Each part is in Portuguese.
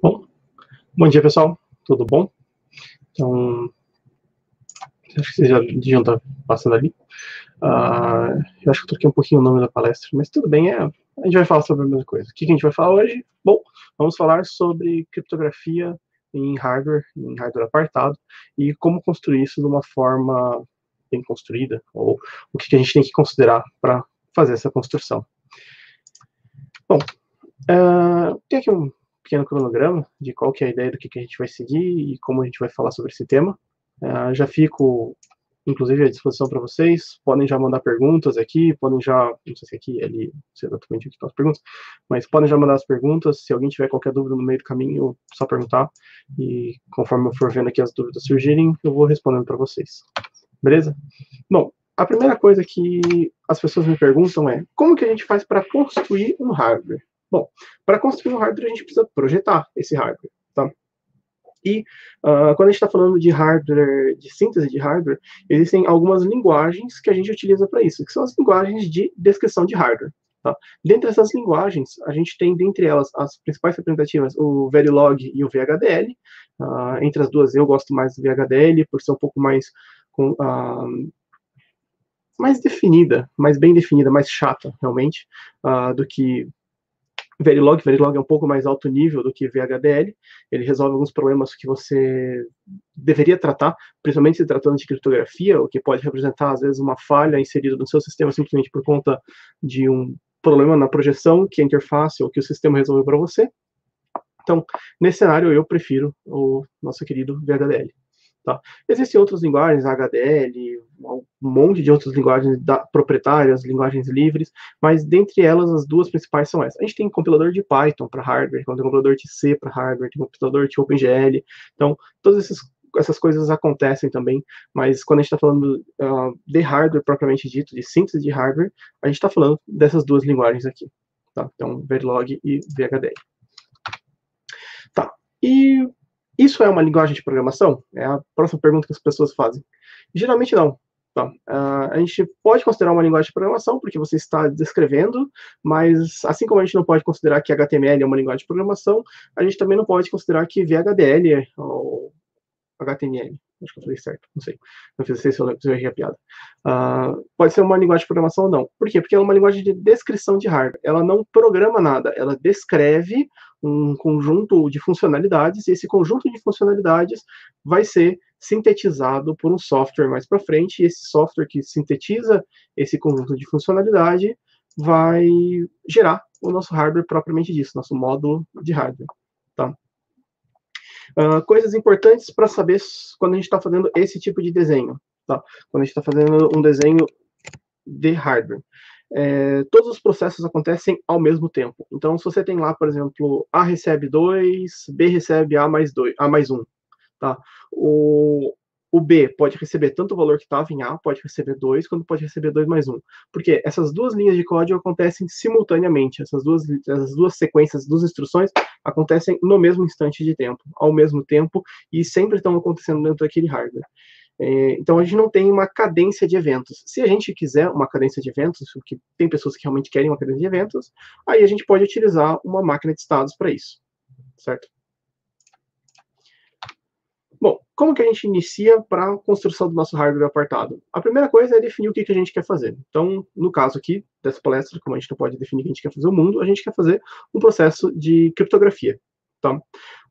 Bom, bom dia pessoal, tudo bom? Então, acho que vocês já deviam estar passando ali. Uh, eu acho que eu troquei um pouquinho o nome da palestra, mas tudo bem, é, a gente vai falar sobre a mesma coisa. O que a gente vai falar hoje? Bom, vamos falar sobre criptografia em hardware, em hardware apartado, e como construir isso de uma forma bem construída, ou o que a gente tem que considerar para fazer essa construção. Bom, uh, tem aqui um pequeno cronograma de qual que é a ideia do que, que a gente vai seguir e como a gente vai falar sobre esse tema. Uh, já fico, inclusive, à disposição para vocês. Podem já mandar perguntas aqui, podem já, não sei se aqui, ali, não sei exatamente o que estão as perguntas, mas podem já mandar as perguntas. Se alguém tiver qualquer dúvida no meio do caminho, só perguntar. E conforme eu for vendo aqui as dúvidas surgirem, eu vou respondendo para vocês. Beleza? Bom, a primeira coisa que as pessoas me perguntam é como que a gente faz para construir um hardware? Bom, para construir um hardware, a gente precisa projetar esse hardware, tá? E uh, quando a gente está falando de hardware, de síntese de hardware, existem algumas linguagens que a gente utiliza para isso, que são as linguagens de descrição de hardware. Tá? Dentre essas linguagens, a gente tem, dentre elas, as principais representativas, o Verilog e o VHDL. Uh, ah, entre as duas, eu gosto mais do VHDL, por ser um pouco mais, com, uh, mais definida, mais bem definida, mais chata, realmente, do que Verilog, Verilog é um pouco mais alto nível do que VHDL, ele resolve alguns problemas que você deveria tratar, principalmente se tratando de criptografia, o que pode representar, às vezes, uma falha inserida no seu sistema simplesmente por conta de um problema na projeção que a interface ou que o sistema resolveu para você. Então, nesse cenário, eu prefiro o nosso querido VHDL. Tá? Existem outras linguagens, HDL, um monte de outras linguagens da, proprietárias, linguagens livres, mas dentre elas as duas principais são essas. A gente tem compilador de Python para hardware, tem compilador de C para hardware, tem compilador de OpenGL, então todas essas, essas coisas acontecem também, mas quando a gente está falando uh, de hardware propriamente dito, de síntese de hardware, a gente está falando dessas duas linguagens aqui, tá? Então, Verilog e VHDL. Tá, e isso é uma linguagem de programação? É a próxima pergunta que as pessoas fazem. Geralmente não. Tá? Uh, a gente pode considerar uma linguagem de programação, porque você está descrevendo, mas assim como a gente não pode considerar que HTML é uma linguagem de programação, a gente também não pode considerar que VHDL é, ou HTML. Acho que eu falei certo, não sei. Não sei se eu, se eu errei a piada. Uh, pode ser uma linguagem de programação ou não. Por quê? Porque ela é uma linguagem de descrição de hardware. Ela não programa nada, ela descreve um conjunto de funcionalidades, e esse conjunto de funcionalidades vai ser sintetizado por um software mais para frente, e esse software que sintetiza esse conjunto de funcionalidade vai gerar o nosso hardware propriamente disso, nosso módulo de hardware. Tá? Uh, coisas importantes para saber quando a gente está fazendo esse tipo de desenho. Tá? Quando a gente está fazendo um desenho de hardware é, todos os processos acontecem ao mesmo tempo. Então, se você tem lá, por exemplo, A recebe 2, B recebe A mais 2, A mais 1, tá? O, o B pode receber tanto o valor que estava em A, pode receber 2, quanto pode receber 2 mais 1. Porque essas duas linhas de código acontecem simultaneamente, essas duas, essas duas sequências, duas instruções acontecem no mesmo instante de tempo, ao mesmo tempo, e sempre estão acontecendo dentro daquele hardware. É, então a gente não tem uma cadência de eventos. Se a gente quiser uma cadência de eventos, porque tem pessoas que realmente querem uma cadência de eventos, aí a gente pode utilizar uma máquina de estados para isso, certo? Bom, como que a gente inicia para a construção do nosso hardware apartado? A primeira coisa é definir o que, que a gente quer fazer. Então, no caso aqui dessa palestra, como a gente não pode definir o que a gente quer fazer o mundo, a gente quer fazer um processo de criptografia. Tá?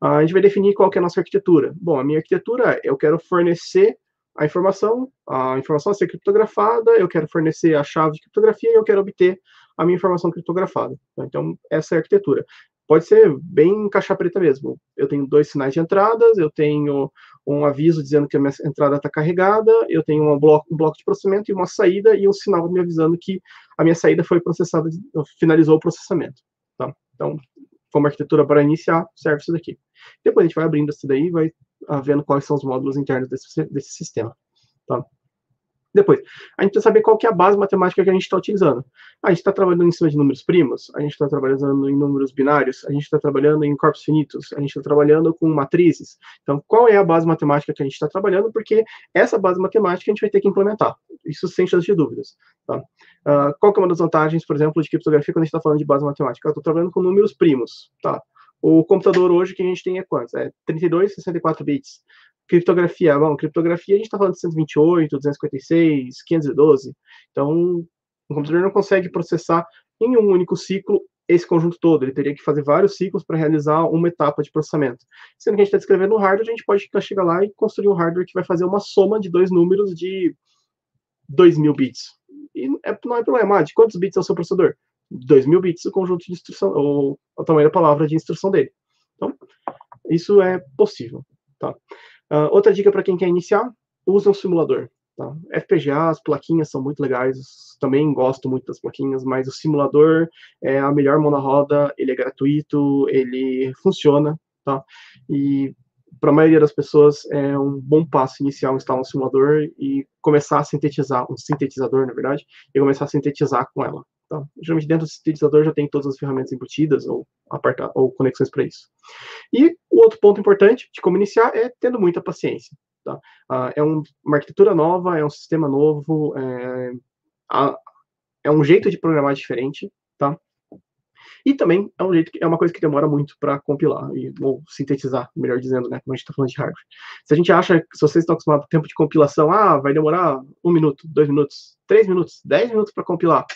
A gente vai definir qual que é a nossa arquitetura. Bom, a minha arquitetura, eu quero fornecer a informação, a informação a ser criptografada, eu quero fornecer a chave de criptografia e eu quero obter a minha informação criptografada. Então, essa é a arquitetura. Pode ser bem caixa preta mesmo. Eu tenho dois sinais de entradas, eu tenho um aviso dizendo que a minha entrada está carregada, eu tenho um bloco, um bloco de processamento e uma saída e um sinal me avisando que a minha saída foi processada, finalizou o processamento. Tá? Então, como arquitetura para iniciar, serve isso daqui. Depois a gente vai abrindo isso daí e vai uh, vendo quais são os módulos internos desse, desse sistema. Tá? Depois, a gente precisa saber qual que é a base matemática que a gente está utilizando. A gente está trabalhando em cima de números primos, a gente está trabalhando em números binários, a gente está trabalhando em corpos finitos, a gente está trabalhando com matrizes. Então, qual é a base matemática que a gente está trabalhando? Porque essa base matemática a gente vai ter que implementar. isso sem chance de dúvidas. Tá? Uh, qual que é uma das vantagens, por exemplo, de criptografia quando a gente está falando de base matemática? Eu estou trabalhando com números primos. Tá? O computador hoje que a gente tem é quantos? É 32, 64 bits. Criptografia, bom, criptografia a gente está falando de 128, 256, 512. Então, o computador não consegue processar em um único ciclo esse conjunto todo. Ele teria que fazer vários ciclos para realizar uma etapa de processamento. Sendo que a gente está descrevendo um hardware, a gente pode chegar lá e construir um hardware que vai fazer uma soma de dois números de 2.000 bits. E é, não é problema. Ah, de quantos bits é o seu processador? 2.000 bits o conjunto de instrução, ou o tamanho da palavra de instrução dele. Então, isso é possível. Tá? Uh, outra dica para quem quer iniciar, use um simulador. Tá? FPGA, as plaquinhas são muito legais, também gosto muito das plaquinhas, mas o simulador é a melhor mão na roda, ele é gratuito, ele funciona, tá? E para a maioria das pessoas é um bom passo inicial instalar um simulador e começar a sintetizar, um sintetizador, na verdade, e começar a sintetizar com ela. Tá? Geralmente dentro do sintetizador já tem todas as ferramentas embutidas ou, aparta, ou conexões para isso. E o outro ponto importante de como iniciar é tendo muita paciência. Tá? Uh, é um, uma arquitetura nova, é um sistema novo, é, a, é um jeito de programar diferente, tá? E também é um jeito que é uma coisa que demora muito para compilar e ou sintetizar, melhor dizendo, né? Como a gente está falando de hardware. Se a gente acha que se vocês estão acostumados com tempo de compilação, ah, vai demorar um minuto, dois minutos, três minutos, dez minutos para compilar.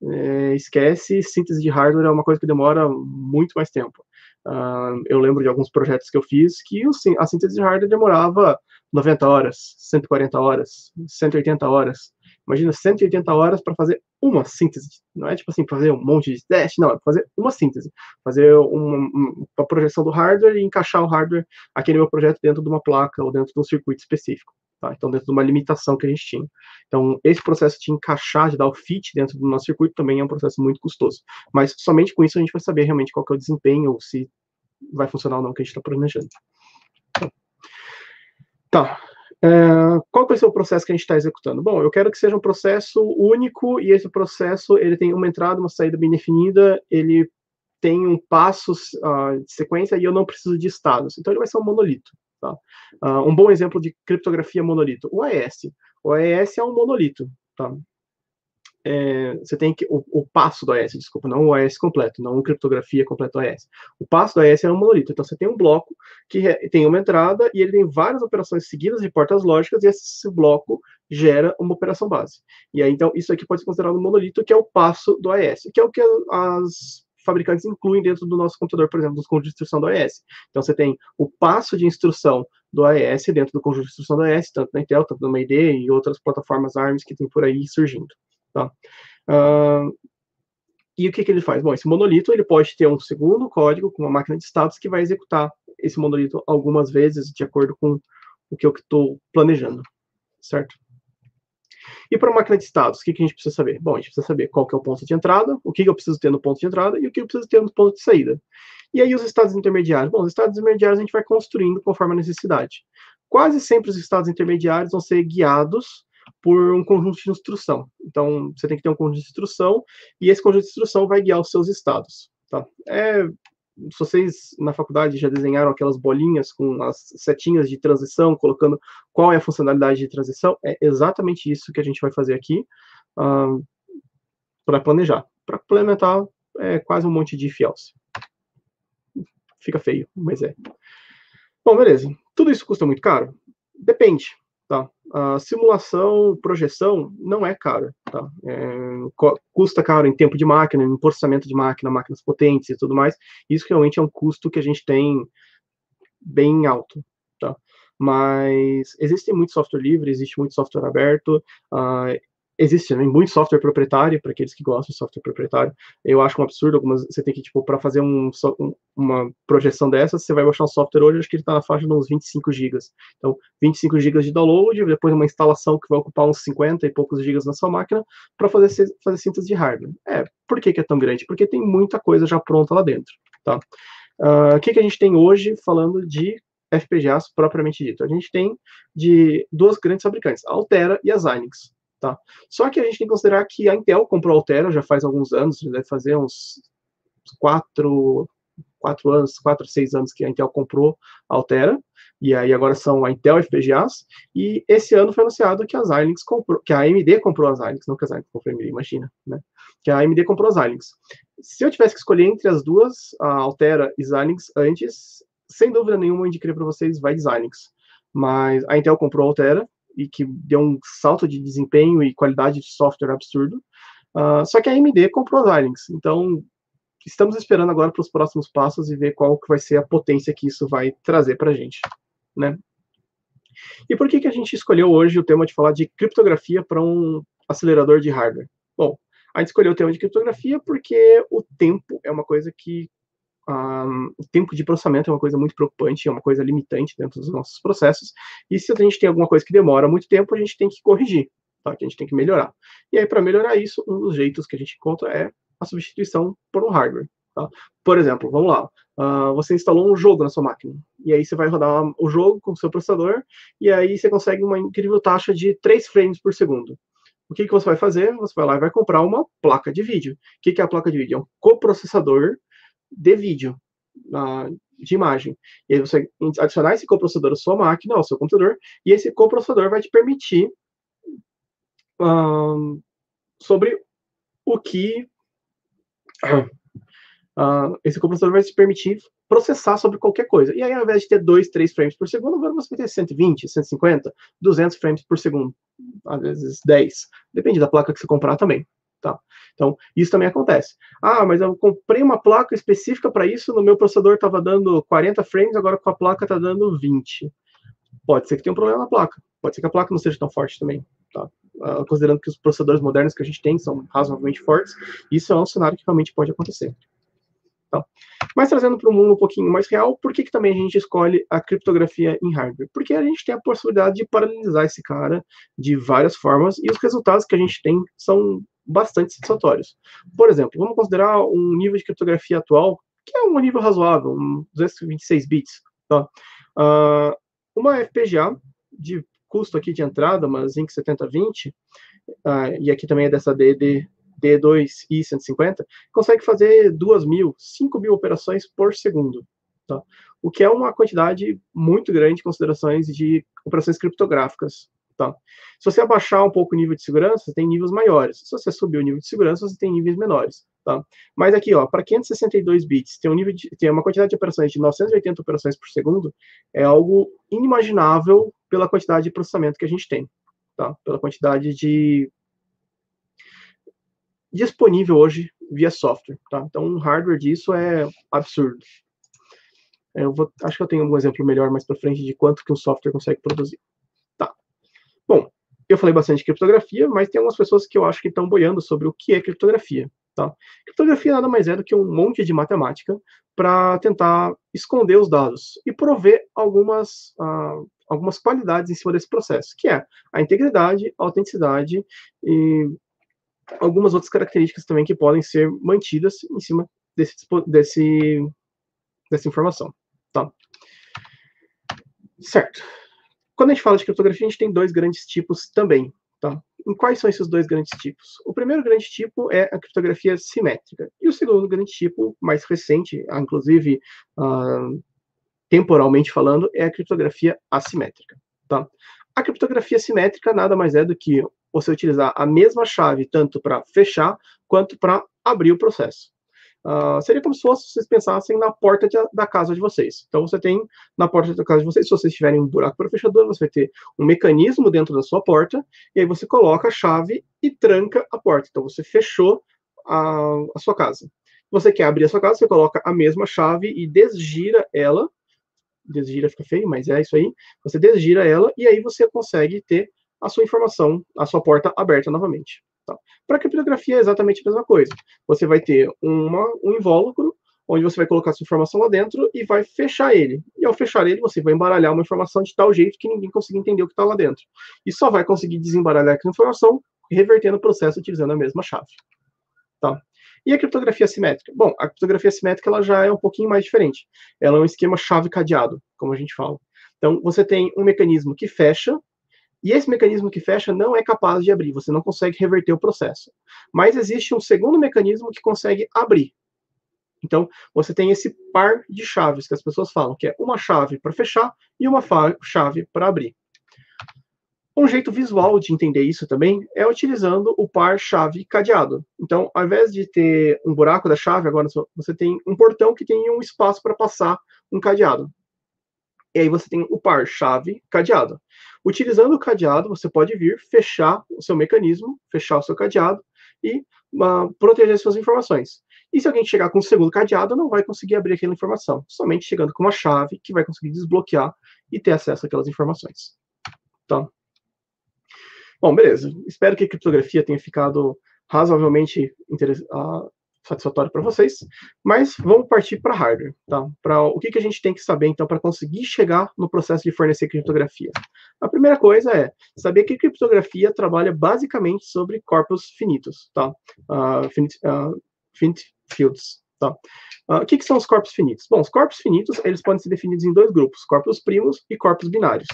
É, esquece, síntese de hardware é uma coisa que demora muito mais tempo. Uh, eu lembro de alguns projetos que eu fiz que o, a síntese de hardware demorava 90 horas, 140 horas, 180 horas. Imagina 180 horas para fazer uma síntese. Não é tipo assim, fazer um monte de teste, não, é fazer uma síntese. Fazer uma, uma projeção do hardware e encaixar o hardware, aquele meu projeto, dentro de uma placa ou dentro de um circuito específico. Tá? Então, dentro de uma limitação que a gente tinha. Então, esse processo de encaixar, de dar o fit dentro do nosso circuito também é um processo muito custoso. Mas somente com isso a gente vai saber realmente qual é o desempenho, ou se vai funcionar ou não que a gente está planejando. Tá. É, qual vai ser o processo que a gente está executando? Bom, eu quero que seja um processo único e esse processo ele tem uma entrada, uma saída bem definida, ele tem um passo uh, de sequência e eu não preciso de estados. Então ele vai ser um monolito. Tá? Uh, um bom exemplo de criptografia monolito, o AES. O AES é um monolito. Tá? é, você tem que o, o, passo do AES, desculpa, não o AES completo, não criptografia completa AES. O passo do AES é um monolito, então você tem um bloco que tem uma entrada e ele tem várias operações seguidas de portas lógicas e esse bloco gera uma operação base. E aí então isso aqui pode ser considerado um monolito, que é o passo do AES, que é o que as fabricantes incluem dentro do nosso computador, por exemplo, nos conjuntos de instrução do AES. Então você tem o passo de instrução do AES dentro do conjunto de instrução do AES, tanto na Intel, tanto no AMD e outras plataformas ARMS que tem por aí surgindo. Tá? Uh, e o que, que ele faz? Bom, esse monolito ele pode ter um segundo código com uma máquina de status que vai executar esse monolito algumas vezes de acordo com o que eu estou planejando, certo? E para uma máquina de status, o que, que a gente precisa saber? Bom, a gente precisa saber qual que é o ponto de entrada, o que, que eu preciso ter no ponto de entrada e o que eu preciso ter no ponto de saída. E aí os estados intermediários? Bom, os estados intermediários a gente vai construindo conforme a necessidade. Quase sempre os estados intermediários vão ser guiados por um conjunto de instrução. Então, você tem que ter um conjunto de instrução, e esse conjunto de instrução vai guiar os seus estados. Tá? É, se vocês na faculdade já desenharam aquelas bolinhas com as setinhas de transição, colocando qual é a funcionalidade de transição, é exatamente isso que a gente vai fazer aqui uh, para planejar. Para implementar, é quase um monte de else. Fica feio, mas é. Bom, beleza. Tudo isso custa muito caro? Depende. Tá? A simulação, projeção não é caro, tá? É, custa caro em tempo de máquina, em processamento de máquina, máquinas potentes e tudo mais. Isso realmente é um custo que a gente tem bem alto, tá? Mas existe muito software livre, existe muito software aberto. Uh, existe né, muito software proprietário para aqueles que gostam de software proprietário. Eu acho um absurdo algumas você tem que tipo para fazer um, uma projeção dessa, você vai baixar um software hoje, acho que ele está na faixa de uns 25 gigas. Então, 25 gigas de download, depois uma instalação que vai ocupar uns 50 e poucos gigas na sua máquina para fazer fazer síntese de hardware. É, por que, que, é tão grande? Porque tem muita coisa já pronta lá dentro, tá? Uh, o que, que a gente tem hoje falando de FPGAs propriamente dito? A gente tem de duas grandes fabricantes, a Altera e a Xilinx. Tá? Só que a gente tem que considerar que a Intel comprou a Altera já faz alguns anos, deve fazer uns quatro, quatro anos, quatro, seis anos que a Intel comprou a Altera. e aí agora são a Intel FPGAs, e esse ano foi anunciado que a Xilinx comprou, que a AMD comprou as Xilinx, não que a Xilinx comprou a AMD, imagina, né? Que a AMD comprou as Xilinx. Se eu tivesse que escolher entre as duas, a Altera e Xilinx antes, sem dúvida nenhuma eu indicaria para vocês vai de Xilinx. Mas a Intel comprou a Altera, e que deu um salto de desempenho e qualidade de software absurdo. Uh, só que a AMD comprou as Xilinx, então estamos esperando agora para os próximos passos e ver qual que vai ser a potência que isso vai trazer para a gente né? E por que, que a gente escolheu hoje o tema de falar de criptografia para um acelerador de hardware? Bom, a gente escolheu o tema de criptografia porque o tempo é uma coisa que um, o tempo de processamento é uma coisa muito preocupante, é uma coisa limitante dentro dos nossos processos. E se a gente tem alguma coisa que demora muito tempo, a gente tem que corrigir, tá? que a gente tem que melhorar. E aí, para melhorar isso, um dos jeitos que a gente encontra é a substituição por um hardware. Tá? Por exemplo, vamos lá, uh, você instalou um jogo na sua máquina, e aí você vai rodar o jogo com o seu processador, e aí você consegue uma incrível taxa de 3 frames por segundo. O que, que você vai fazer? Você vai lá e vai comprar uma placa de vídeo. O que, que é a placa de vídeo? É um coprocessador de vídeo, uh, de imagem. E aí você adicionar esse coprocessador à sua máquina, ao seu computador, e esse coprocessador vai te permitir sobre o que uh, esse computador vai te permitir processar sobre qualquer coisa. E aí, ao invés de ter 2, 3 frames por segundo, agora você vai ter 120, 150, 200 frames por segundo, às vezes 10. Depende da placa que você comprar também. Tá? Então, isso também acontece. Ah, mas eu comprei uma placa específica para isso, no meu processador estava dando 40 frames, agora com a placa está dando 20. Pode ser que tenha um problema na placa. Pode ser que a placa não seja tão forte também. Tá? Uh, considerando que os processadores modernos que a gente tem são razoavelmente fortes, isso é um cenário que realmente pode acontecer. Tá? Mas trazendo para um mundo um pouquinho mais real, por que, que também a gente escolhe a criptografia em hardware? Porque a gente tem a possibilidade de paralelizar esse cara de várias formas e os resultados que a gente tem são bastante satisfatórios. Por exemplo, vamos considerar um nível de criptografia atual que é um nível razoável, um 226 bits. Tá? Uh, uma FPGA de custo aqui de entrada, uma Zinc 7020, uh, e aqui também é dessa DD D2 e 150, consegue fazer 2 mil, 5 mil operações por segundo. Tá? O que é uma quantidade muito grande em considerações de operações criptográficas. Tá? Se você abaixar um pouco o nível de segurança, você tem níveis maiores. Se você subir o nível de segurança, você tem níveis menores. Tá? Mas aqui, ó, para 562 bits, tem, um nível de, tem uma quantidade de operações de 980 operações por segundo, é algo inimaginável pela quantidade de processamento que a gente tem. Tá? Pela quantidade de disponível hoje via software. Tá? Então, um hardware disso é absurdo. Eu vou, acho que eu tenho um exemplo melhor mais para frente de quanto que um software consegue produzir. Bom, eu falei bastante de criptografia, mas tem algumas pessoas que eu acho que estão boiando sobre o que é criptografia. Tá? Criptografia nada mais é do que um monte de matemática para tentar esconder os dados e prover algumas, uh, algumas qualidades em cima desse processo, que é a integridade, a autenticidade e algumas outras características também que podem ser mantidas em cima desse, desse, dessa informação. Tá? Certo. Quando a gente fala de criptografia, a gente tem dois grandes tipos também. Tá? E quais são esses dois grandes tipos? O primeiro grande tipo é a criptografia simétrica. E o segundo grande tipo, mais recente, inclusive uh, temporalmente falando, é a criptografia assimétrica. Tá? A criptografia simétrica nada mais é do que você utilizar a mesma chave tanto para fechar quanto para abrir o processo. Uh, seria como se vocês pensassem na porta de, da casa de vocês. Então, você tem na porta da casa de vocês, se vocês tiverem um buraco para fechador, você vai ter um mecanismo dentro da sua porta, e aí você coloca a chave e tranca a porta. Então, você fechou a, a sua casa. Você quer abrir a sua casa, você coloca a mesma chave e desgira ela. Desgira fica feio, mas é isso aí. Você desgira ela e aí você consegue ter a sua informação, a sua porta aberta novamente. Para criptografia é exatamente a mesma coisa. Você vai ter uma, um invólucro, onde você vai colocar sua informação lá dentro e vai fechar ele. E ao fechar ele, você vai embaralhar uma informação de tal jeito que ninguém consiga entender o que está lá dentro. E só vai conseguir desembaralhar aquela informação revertendo o processo utilizando a mesma chave. Tá? E a criptografia simétrica? Bom, a criptografia simétrica ela já é um pouquinho mais diferente. Ela é um esquema chave cadeado, como a gente fala. Então, você tem um mecanismo que fecha e esse mecanismo que fecha não é capaz de abrir, você não consegue reverter o processo. Mas existe um segundo mecanismo que consegue abrir. Então, você tem esse par de chaves que as pessoas falam, que é uma chave para fechar e uma chave para abrir. Um jeito visual de entender isso também é utilizando o par chave cadeado. Então, ao invés de ter um buraco da chave, agora você tem um portão que tem um espaço para passar um cadeado. E aí você tem o par chave cadeado. Utilizando o cadeado, você pode vir fechar o seu mecanismo, fechar o seu cadeado e uh, proteger suas informações. E se alguém chegar com o segundo cadeado, não vai conseguir abrir aquela informação. Somente chegando com uma chave que vai conseguir desbloquear e ter acesso àquelas informações. Tá? Bom, beleza. Espero que a criptografia tenha ficado razoavelmente uh, satisfatório para vocês, mas vamos partir para hardware, tá? Para o que, que a gente tem que saber, então, para conseguir chegar no processo de fornecer criptografia. A primeira coisa é saber que criptografia trabalha basicamente sobre corpos finitos, tá? Uh, finite, uh, finite fields, tá? Uh, o que, que são os corpos finitos? Bom, os corpos finitos, eles podem ser definidos em dois grupos, corpos primos e corpos binários.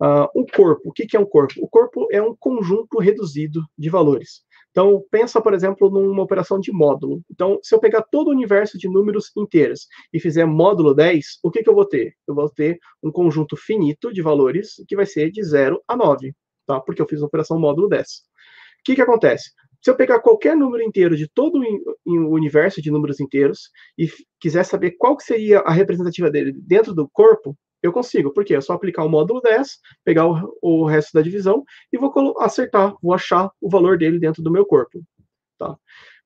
Uh, o corpo, o que, que é um corpo? O corpo é um conjunto reduzido de valores. Então, pensa, por exemplo, numa operação de módulo. Então, se eu pegar todo o universo de números inteiros e fizer módulo 10, o que, que eu vou ter? Eu vou ter um conjunto finito de valores que vai ser de 0 a 9, tá? porque eu fiz a operação módulo 10. O que, que acontece? Se eu pegar qualquer número inteiro de todo o universo de números inteiros e quiser saber qual seria a representativa dele dentro do corpo, eu consigo, porque é só aplicar o módulo 10, pegar o, o resto da divisão e vou acertar, vou achar o valor dele dentro do meu corpo. Tá?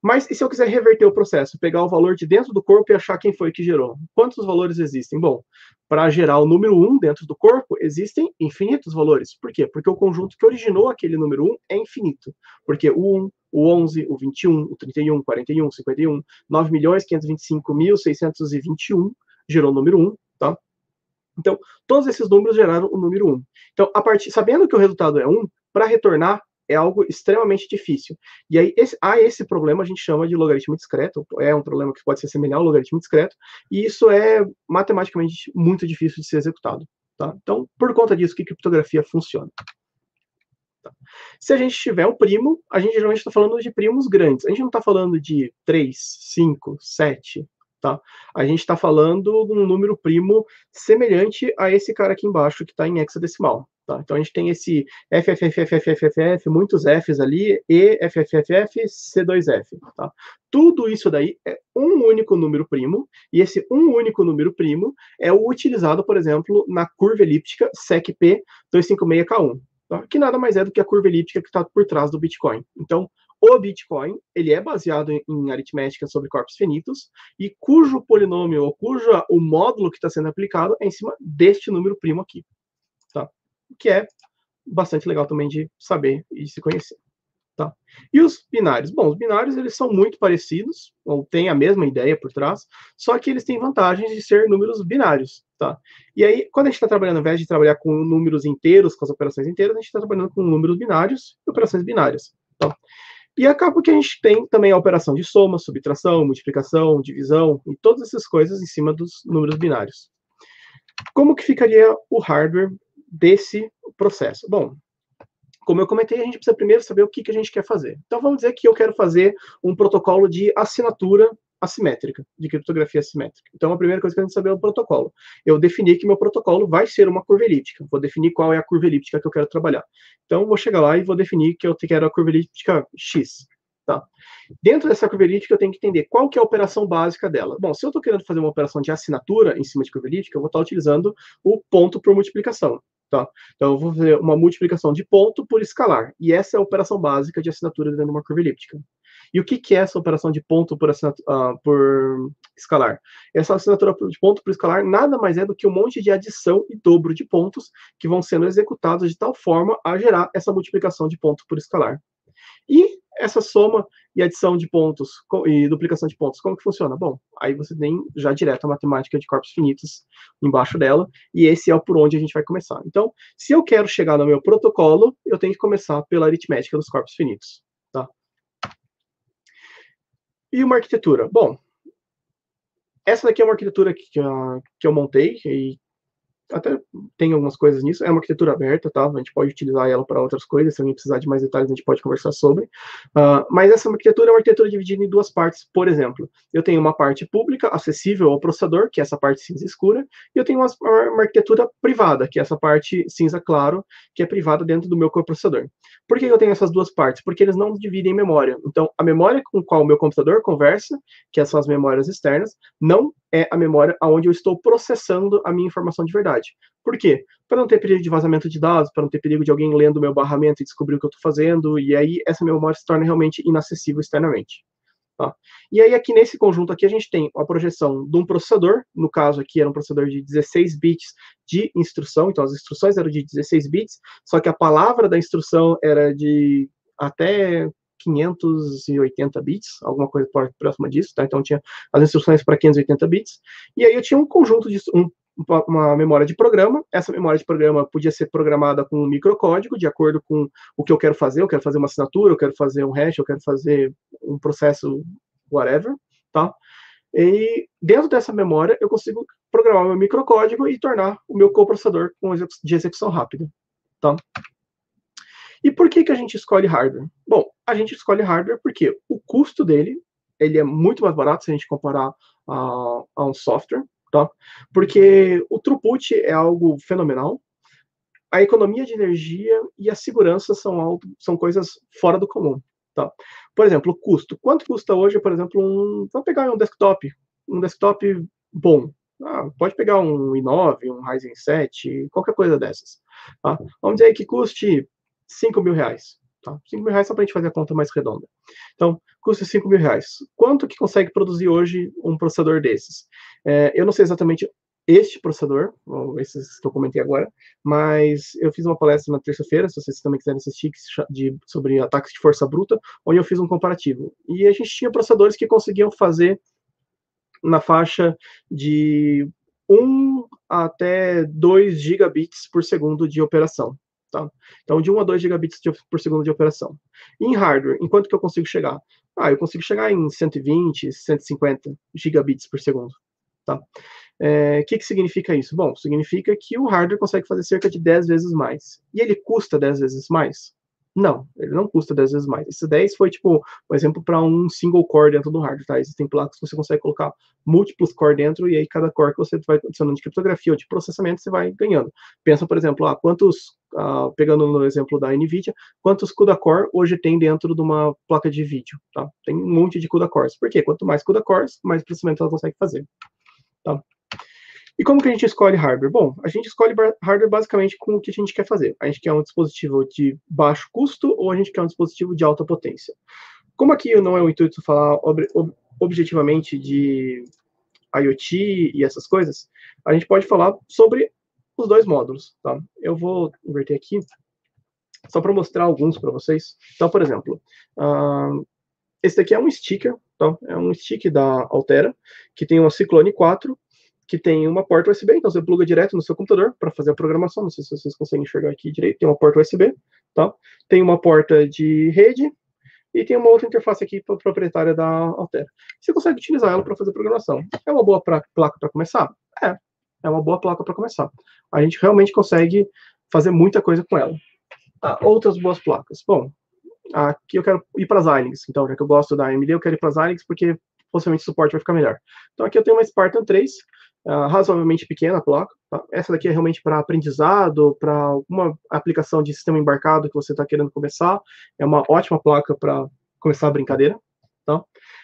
Mas e se eu quiser reverter o processo, pegar o valor de dentro do corpo e achar quem foi que gerou? Quantos valores existem? Bom, para gerar o número 1 dentro do corpo, existem infinitos valores. Por quê? Porque o conjunto que originou aquele número 1 é infinito. Porque o 1, o 11, o 21, o 31, 41, 51, 9.525.621 gerou o número 1, tá? Então, todos esses números geraram o número 1. Então, a partir, sabendo que o resultado é 1, para retornar é algo extremamente difícil. E aí, esse, a esse problema a gente chama de logaritmo discreto, é um problema que pode se assemelhar ao logaritmo discreto, e isso é matematicamente muito difícil de ser executado. Tá? Então, por conta disso, que criptografia funciona. Tá? Se a gente tiver um primo, a gente geralmente está falando de primos grandes. A gente não está falando de 3, 5, 7, tá? A gente está falando de um número primo semelhante a esse cara aqui embaixo que está em hexadecimal. Tá? Então a gente tem esse FFFFFFF, muitos Fs ali, e FFFF, C2F. Tá? Tudo isso daí é um único número primo, e esse um único número primo é o utilizado, por exemplo, na curva elíptica SECP 256K1, tá? que nada mais é do que a curva elíptica que está por trás do Bitcoin. Então, o Bitcoin, ele é baseado em, aritmética sobre corpos finitos, e cujo polinômio, ou cujo o módulo que está sendo aplicado é em cima deste número primo aqui. Tá? Que é bastante legal também de saber e se conhecer. Tá? E os binários? Bom, os binários eles são muito parecidos, ou têm a mesma ideia por trás, só que eles têm vantagens de ser números binários. Tá? E aí, quando a gente está trabalhando, ao invés de trabalhar com números inteiros, com as operações inteiras, a gente está trabalhando com números binários e operações binárias. Tá? E acaba que a gente tem também a operação de soma, subtração, multiplicação, divisão e todas essas coisas em cima dos números binários. Como que ficaria o hardware desse processo? Bom, como eu comentei, a gente precisa primeiro saber o que, que a gente quer fazer. Então vamos dizer que eu quero fazer um protocolo de assinatura assimétrica, de criptografia assimétrica. Então, a primeira coisa que a gente saber é o protocolo. Eu defini que meu protocolo vai ser uma curva elíptica. Vou definir qual é a curva elíptica que eu quero trabalhar. Então, vou chegar lá e vou definir que eu quero a curva elíptica X. Tá? Dentro dessa curva elíptica, eu tenho que entender qual que é a operação básica dela. Bom, se eu estou querendo fazer uma operação de assinatura em cima de curva elíptica, eu vou estar utilizando o ponto por multiplicação. Tá? Então, eu vou fazer uma multiplicação de ponto por escalar. E essa é a operação básica de assinatura dentro de uma curva elíptica. E o que, que é essa operação de ponto por, uh, por escalar? Essa assinatura de ponto por escalar nada mais é do que um monte de adição e dobro de pontos que vão sendo executados de tal forma a gerar essa multiplicação de ponto por escalar. E essa soma e adição de pontos e duplicação de pontos, como que funciona? Bom, aí você tem já direto a matemática de corpos finitos embaixo dela, e esse é por onde a gente vai começar. Então, se eu quero chegar no meu protocolo, eu tenho que começar pela aritmética dos corpos finitos. E uma arquitetura? Bom, essa daqui é uma arquitetura que, que eu montei e até tem algumas coisas nisso. É uma arquitetura aberta, tá? A gente pode utilizar ela para outras coisas. Se alguém precisar de mais detalhes, a gente pode conversar sobre. Uh, mas essa arquitetura é uma arquitetura dividida em duas partes. Por exemplo, eu tenho uma parte pública, acessível ao processador, que é essa parte cinza escura, e eu tenho uma, uma arquitetura privada, que é essa parte cinza claro, que é privada dentro do meu coprocessador. Por que eu tenho essas duas partes? Porque eles não dividem memória. Então, a memória com qual o meu computador conversa, que são as memórias externas, não é a memória onde eu estou processando a minha informação de verdade. Por quê? Para não ter perigo de vazamento de dados, para não ter perigo de alguém lendo o meu barramento e descobrir o que eu estou fazendo, e aí essa memória se torna realmente inacessível externamente. Tá? E aí aqui nesse conjunto aqui a gente tem a projeção de um processador, no caso aqui era um processador de 16 bits de instrução, então as instruções eram de 16 bits, só que a palavra da instrução era de até 580 bits, alguma coisa próxima disso, tá? Então tinha as instruções para 580 bits, e aí eu tinha um conjunto de um, uma memória de programa. Essa memória de programa podia ser programada com um microcódigo, de acordo com o que eu quero fazer. Eu quero fazer uma assinatura, eu quero fazer um hash, eu quero fazer um processo whatever, tá? E dentro dessa memória eu consigo programar meu microcódigo e tornar o meu coprocessador de execução rápida, tá? E por que, que a gente escolhe hardware? Bom, a gente escolhe hardware porque o custo dele ele é muito mais barato se a gente comparar a, a um software, tá? Porque o throughput é algo fenomenal, a economia de energia e a segurança são, algo, são coisas fora do comum, tá? Por exemplo, o custo. Quanto custa hoje, por exemplo, um... Vamos pegar um desktop, um desktop bom. Ah, pode pegar um i9, um Ryzen 7, qualquer coisa dessas. Tá? Vamos dizer que custe 5 mil reais. Tá? 5 mil reais só para a gente fazer a conta mais redonda. Então, custa 5 mil reais. Quanto que consegue produzir hoje um processador desses? É, eu não sei exatamente este processador, ou esses que eu comentei agora, mas eu fiz uma palestra na terça-feira, se vocês também quiserem assistir, de, sobre ataques de força bruta, onde eu fiz um comparativo. E a gente tinha processadores que conseguiam fazer na faixa de 1 até 2 gigabits por segundo de operação. Tá? Então, de 1 a 2 gigabits por segundo de operação. E em hardware, em quanto que eu consigo chegar? Ah, eu consigo chegar em 120, 150 gigabits por segundo. Tá? O é, que, que significa isso? Bom, significa que o hardware consegue fazer cerca de 10 vezes mais. E ele custa 10 vezes mais? Não, ele não custa 10 vezes mais. Esse 10 foi, tipo, um exemplo para um single core dentro do hardware, tá? Existem placas que você consegue colocar múltiplos core dentro, e aí cada core que você vai adicionando de criptografia ou de processamento, você vai ganhando. Pensa, por exemplo, ah, quantos, ah, pegando no exemplo da NVIDIA, quantos CUDA core hoje tem dentro de uma placa de vídeo, tá? Tem um monte de CUDA cores. Por quê? Quanto mais CUDA cores, mais processamento ela consegue fazer, tá? E como que a gente escolhe hardware? Bom, a gente escolhe hardware basicamente com o que a gente quer fazer. A gente quer um dispositivo de baixo custo ou a gente quer um dispositivo de alta potência. Como aqui não é o intuito falar ob ob objetivamente de IoT e essas coisas, a gente pode falar sobre os dois módulos, tá? Eu vou inverter aqui, só para mostrar alguns para vocês. Então, por exemplo, uh, esse daqui é um sticker, tá? É um stick da Altera, que tem uma Cyclone 4, que tem uma porta USB, então você pluga direto no seu computador para fazer a programação, não sei se vocês conseguem enxergar aqui direito, tem uma porta USB, tá? Tem uma porta de rede e tem uma outra interface aqui proprietária da Altera. Você consegue utilizar ela para fazer programação. É uma boa pra, placa para começar? É, é uma boa placa para começar. A gente realmente consegue fazer muita coisa com ela. Ah, outras boas placas. Bom, aqui eu quero ir para as Xilinx, então, já que eu gosto da AMD, eu quero ir para as Xilinx porque possivelmente o suporte vai ficar melhor. Então aqui eu tenho uma Spartan 3, uh, razoavelmente pequena a placa. Tá? Essa daqui é realmente para aprendizado, para alguma aplicação de sistema embarcado que você está querendo começar. É uma ótima placa para começar a brincadeira. Tá?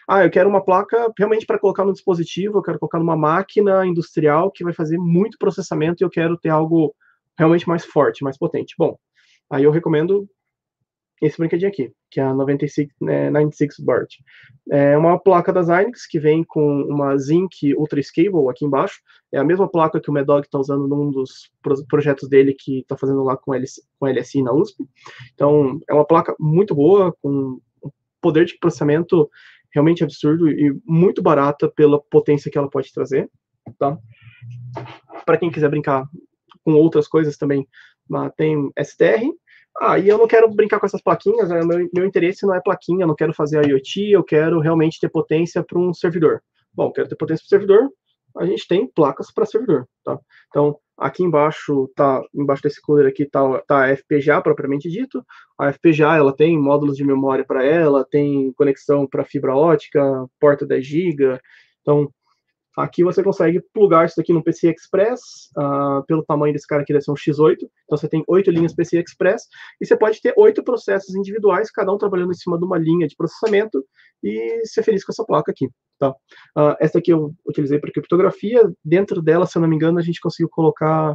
Ah, eu quero uma placa realmente para colocar no dispositivo, eu quero colocar numa máquina industrial que vai fazer muito processamento e eu quero ter algo realmente mais forte, mais potente. Bom, aí eu recomendo esse brinquedinho aqui, que é a 96, é, 96 BART. É uma placa da Xilinx que vem com uma Zinc Ultra Scale aqui embaixo. É a mesma placa que o Medog está usando num dos projetos dele que está fazendo lá com, LC, com LSI na USP. Então, é uma placa muito boa, com um poder de processamento realmente absurdo e muito barata pela potência que ela pode trazer. Tá? Para quem quiser brincar com outras coisas também, tem STR, ah, e eu não quero brincar com essas plaquinhas, né? meu, meu interesse não é plaquinha, não quero fazer IoT, eu quero realmente ter potência para um servidor. Bom, quero ter potência para servidor, a gente tem placas para servidor, tá? Então, aqui embaixo tá embaixo desse cooler aqui tá, tá a FPGA propriamente dito. A FPGA ela tem módulos de memória para ela, tem conexão para fibra ótica, porta 10 GB. Então Aqui você consegue plugar isso aqui no PCI Express, uh, pelo tamanho desse cara aqui deve ser um X8, então você tem oito linhas PCI Express, e você pode ter oito processos individuais, cada um trabalhando em cima de uma linha de processamento, e ser feliz com essa placa aqui. Tá? Uh, essa aqui eu utilizei para criptografia, dentro dela, se eu não me engano, a gente conseguiu colocar,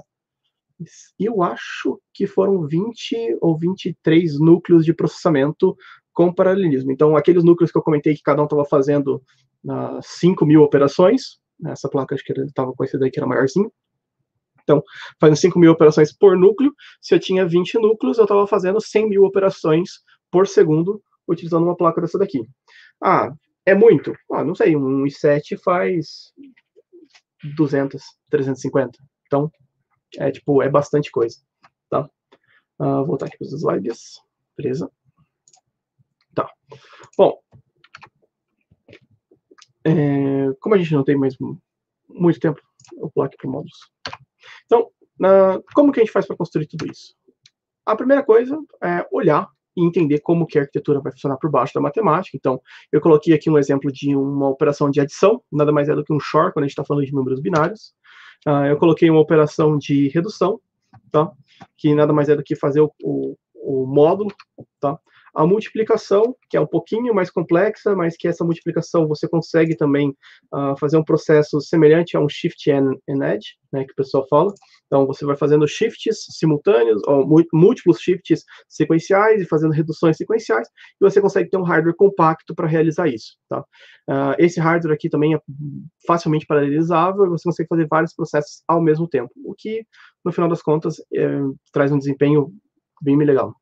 eu acho que foram 20 ou 23 núcleos de processamento com paralelismo. Então, aqueles núcleos que eu comentei que cada um estava fazendo uh, 5 mil operações, essa placa acho que estava com esse daí que era maiorzinho. Então, fazendo 5 mil operações por núcleo, se eu tinha 20 núcleos, eu estava fazendo 100 mil operações por segundo utilizando uma placa dessa daqui. Ah, é muito? Ah, não sei, um i7 faz 200, 350. Então, é tipo, é bastante coisa, tá? Uh, voltar aqui para os slides, beleza? Tá. Bom, é, como a gente não tem mais muito tempo, eu pular aqui para módulos. Então, na, como que a gente faz para construir tudo isso? A primeira coisa é olhar e entender como que a arquitetura vai funcionar por baixo da matemática. Então, eu coloquei aqui um exemplo de uma operação de adição, nada mais é do que um short quando a gente está falando de números binários. Uh, eu coloquei uma operação de redução, tá? que nada mais é do que fazer o, o, o módulo, tá? A multiplicação, que é um pouquinho mais complexa, mas que essa multiplicação você consegue também uh, fazer um processo semelhante a um shift and, and né, que o pessoal fala. Então, você vai fazendo shifts simultâneos, ou múltiplos shifts sequenciais e fazendo reduções sequenciais, e você consegue ter um hardware compacto para realizar isso. Tá? Uh, esse hardware aqui também é facilmente paralelizável, e você consegue fazer vários processos ao mesmo tempo, o que, no final das contas, é, traz um desempenho bem legal.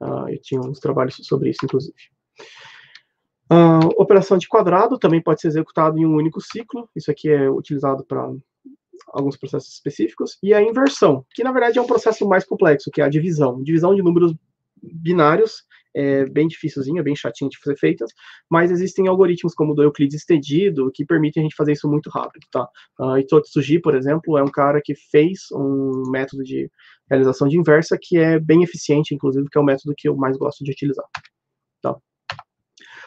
Uh, eu tinha uns trabalhos sobre isso, inclusive. Uh, operação de quadrado também pode ser executado em um único ciclo. Isso aqui é utilizado para alguns processos específicos. E a inversão, que na verdade é um processo mais complexo, que é a divisão. Divisão de números binários é bem dificilzinho, é bem chatinho de ser feitas, mas existem algoritmos como o do Euclides estendido que permitem a gente fazer isso muito rápido, tá? Uh, Itotsuji, por exemplo, é um cara que fez um método de realização de inversa que é bem eficiente, inclusive, que é o método que eu mais gosto de utilizar, tá?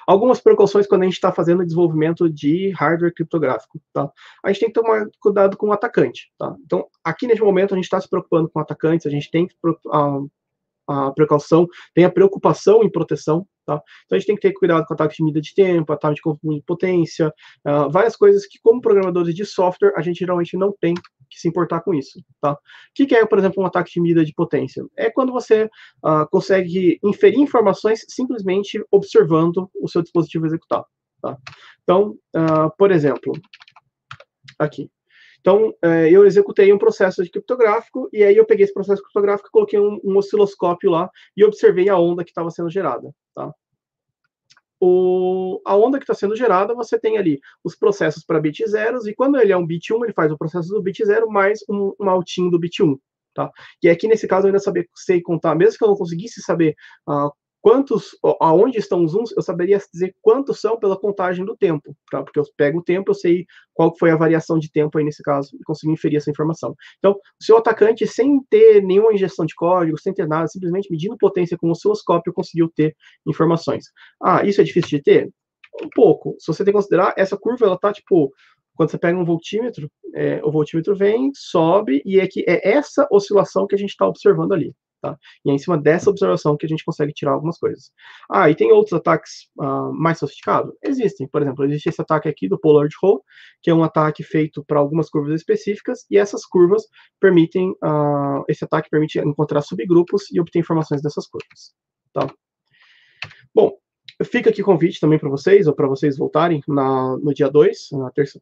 Algumas precauções quando a gente está fazendo desenvolvimento de hardware criptográfico, tá? A gente tem que tomar cuidado com o atacante, tá? Então, aqui nesse momento a gente está se preocupando com atacantes, a gente tem que a precaução, tem a preocupação em proteção, tá? Então a gente tem que ter cuidado com ataque de medida de tempo, ataque de consumo de potência, uh, várias coisas que, como programadores de software, a gente geralmente não tem que se importar com isso, tá? O que, que é, por exemplo, um ataque de medida de potência? É quando você uh, consegue inferir informações simplesmente observando o seu dispositivo executar, tá? Então, uh, por exemplo, aqui, então, é, eu executei um processo de criptográfico, e aí eu peguei esse processo criptográfico, coloquei um, um osciloscópio lá e observei a onda que estava sendo gerada. Tá? O, a onda que está sendo gerada, você tem ali os processos para bit zeros, e quando ele é um bit 1, ele faz o processo do bit 0 mais um, um altinho do bit 1. Tá? E aqui, nesse caso, eu ainda saber, sei contar, mesmo que eu não conseguisse saber uh, quantos, aonde estão os uns, eu saberia dizer quantos são pela contagem do tempo, tá? Porque eu pego o tempo, eu sei qual foi a variação de tempo aí nesse caso e consigo inferir essa informação. Então, o seu atacante, sem ter nenhuma injeção de código, sem ter nada, simplesmente medindo potência com o osciloscópio, conseguiu ter informações. Ah, isso é difícil de ter? Um pouco. Se você tem que considerar, essa curva, ela tá, tipo, quando você pega um voltímetro, é, o voltímetro vem, sobe, e é que é essa oscilação que a gente está observando ali. Tá? E é em cima dessa observação que a gente consegue tirar algumas coisas. Ah, e tem outros ataques uh, mais sofisticados? Existem. Por exemplo, existe esse ataque aqui do Pollard Hole, que é um ataque feito para algumas curvas específicas, e essas curvas permitem, uh, esse ataque permite encontrar subgrupos e obter informações dessas curvas. Tá? Bom, fica aqui o convite também para vocês, ou para vocês voltarem na, no dia 2, na terça,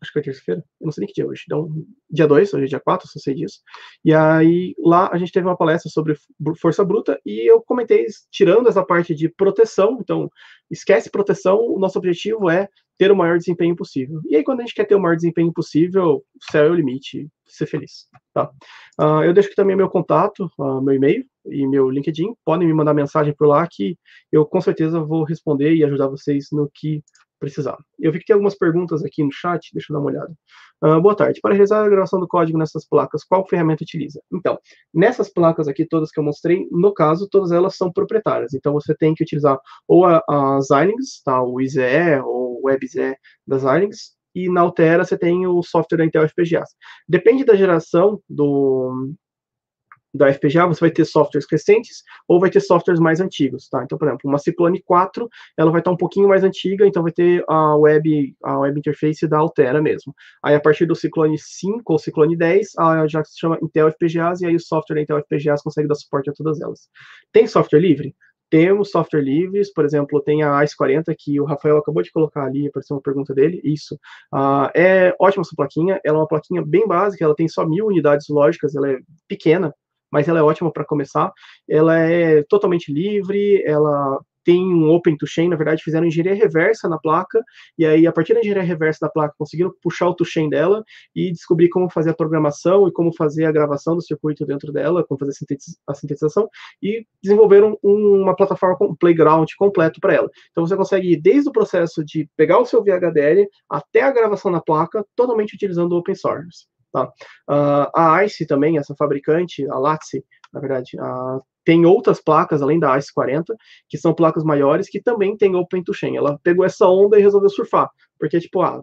acho que foi terça-feira, eu não sei nem que dia é hoje, então, dia 2, hoje é dia 4, só sei disso. E aí, lá a gente teve uma palestra sobre força bruta e eu comentei, tirando essa parte de proteção, então, esquece proteção, o nosso objetivo é ter o maior desempenho possível. E aí, quando a gente quer ter o maior desempenho possível, o céu é o limite, ser feliz, tá? Uh, eu deixo aqui também meu contato, uh, meu e-mail e meu LinkedIn, podem me mandar mensagem por lá que eu com certeza vou responder e ajudar vocês no que precisar. Eu vi que tem algumas perguntas aqui no chat, deixa eu dar uma olhada. Uh, boa tarde. Para realizar a gravação do código nessas placas, qual ferramenta utiliza? Então, nessas placas aqui, todas que eu mostrei, no caso, todas elas são proprietárias. Então, você tem que utilizar ou a, a Xilinx, tá, o IZE ou o WebZe da Xilinx, e na Altera você tem o software da Intel FPGA. Depende da geração do, da FPGA, você vai ter softwares recentes ou vai ter softwares mais antigos, tá? Então, por exemplo, uma Cyclone 4, ela vai estar um pouquinho mais antiga, então vai ter a web, a web interface da Altera mesmo. Aí, a partir do Cyclone 5 ou Cyclone 10, a, já se chama Intel FPGAs, e aí o software da Intel FPGAs consegue dar suporte a todas elas. Tem software livre? Temos software livres, por exemplo, tem a AIS-40, que o Rafael acabou de colocar ali, apareceu uma pergunta dele, isso. Uh, é ótima essa plaquinha, ela é uma plaquinha bem básica, ela tem só mil unidades lógicas, ela é pequena, mas ela é ótima para começar. Ela é totalmente livre, ela tem um Open to Chain, na verdade, fizeram engenharia reversa na placa, e aí, a partir da engenharia reversa da placa, conseguiram puxar o to Chain dela e descobrir como fazer a programação e como fazer a gravação do circuito dentro dela, como fazer a sintetização, e desenvolveram uma plataforma com playground completo para ela. Então, você consegue ir desde o processo de pegar o seu VHDL até a gravação na placa, totalmente utilizando o open source. Tá? Uh, a ICE também, essa fabricante, a Latse, na verdade, uh, tem outras placas, além da ICE 40, que são placas maiores, que também tem Open to Chain. Ela pegou essa onda e resolveu surfar. Porque, tipo, ah,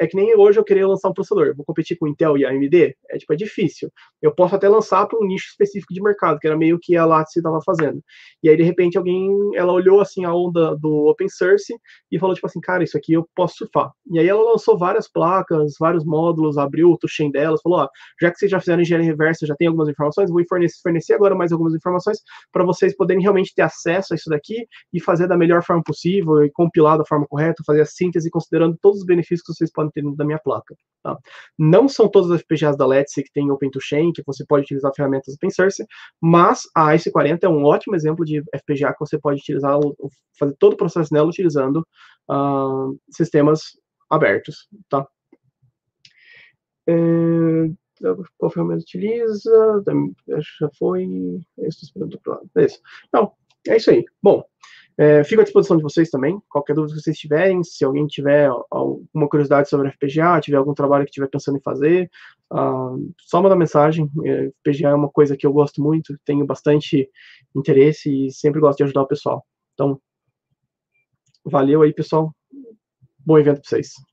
é que nem hoje eu queria lançar um processador. Vou competir com Intel e AMD? É, tipo, é difícil. Eu posso até lançar para um nicho específico de mercado, que era meio que a Lattice estava fazendo. E aí, de repente, alguém, ela olhou, assim, a onda do open source e falou, tipo assim, cara, isso aqui eu posso surfar. E aí ela lançou várias placas, vários módulos, abriu o touchchain delas, falou, ó, já que vocês já fizeram engenharia reversa, já tem algumas informações, vou fornecer, fornecer agora mais algumas informações para vocês poderem realmente ter acesso a isso daqui e fazer da melhor forma possível e compilar da forma correta, fazer a síntese considerando todos os benefícios que vocês podem ter da minha placa. Tá? Não são todas as FPGAs da Let's que tem Open2Chain, que você pode utilizar ferramentas open source, mas a IC40 é um ótimo exemplo de FPGA que você pode utilizar, fazer todo o processo nela utilizando uh, sistemas abertos. Tá? É, qual ferramenta utiliza? Já foi. Estou esperando do lado. É isso. Então, é isso aí. Bom, é, fico à disposição de vocês também. Qualquer dúvida que vocês tiverem, se alguém tiver alguma curiosidade sobre FPGA, tiver algum trabalho que estiver pensando em fazer, uh, só manda mensagem. É, FPGA é uma coisa que eu gosto muito, tenho bastante interesse e sempre gosto de ajudar o pessoal. Então, valeu aí, pessoal. Bom evento para vocês.